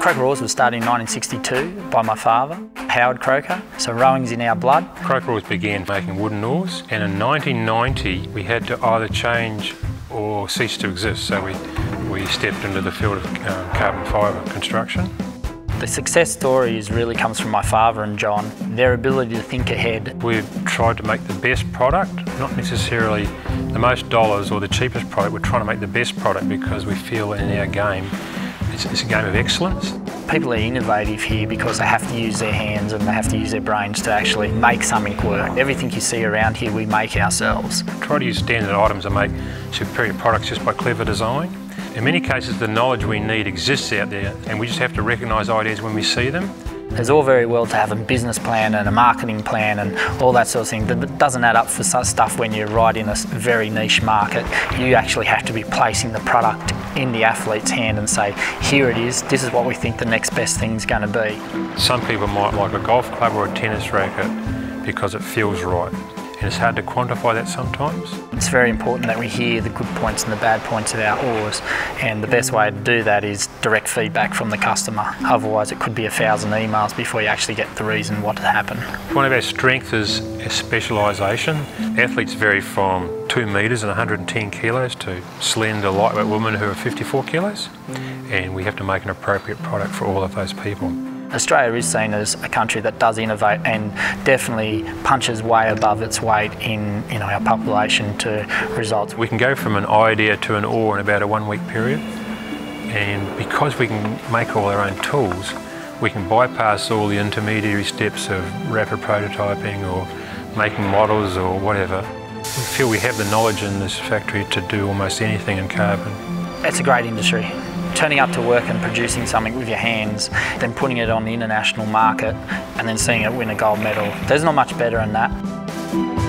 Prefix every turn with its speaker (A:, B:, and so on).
A: Croker Oars was started in 1962 by my father, Howard Croker, so rowing's in our blood.
B: Croker Oars began making wooden oars and in 1990 we had to either change or cease to exist, so we, we stepped into the field of um, carbon fibre construction.
A: The success stories really comes from my father and John, their ability to think ahead.
B: We've tried to make the best product, not necessarily the most dollars or the cheapest product, we're trying to make the best product because we feel in our game it's, it's, a game of excellence.
A: People are innovative here because they have to use their hands and they have to use their brains to actually make something work. Everything you see around here we make ourselves.
B: Try to use standard items and make superior products just by clever design. In many cases the knowledge we need exists out there and we just have to recognise ideas when we see them.
A: It's all very well to have a business plan and a marketing plan and all that sort of thing, but it doesn't add up for stuff when you're right in a very niche market. You actually have to be placing the product in the athlete's hand and say, here it is, this is what we think the next best thing's going to be.
B: Some people might like a golf club or a tennis racket because it feels right and it's hard to quantify that sometimes.
A: It's very important that we hear the good points and the bad points of our oars and the best way to do that is direct feedback from the customer. Otherwise it could be a thousand emails before you actually get the reason what happened.
B: One of our strengths is specialisation. Athletes vary from 2 metres and 110 kilos to slender lightweight women who are 54 kilos and we have to make an appropriate product for all of those people.
A: Australia is seen as a country that does innovate and definitely punches way above its weight in you know, our population to results.
B: We can go from an idea to an oar in about a one week period and because we can make all our own tools we can bypass all the intermediary steps of rapid prototyping or making models or whatever. We feel we have the knowledge in this factory to do almost anything in carbon.
A: It's a great industry turning up to work and producing something with your hands, then putting it on the international market and then seeing it win a gold medal. There's not much better than that.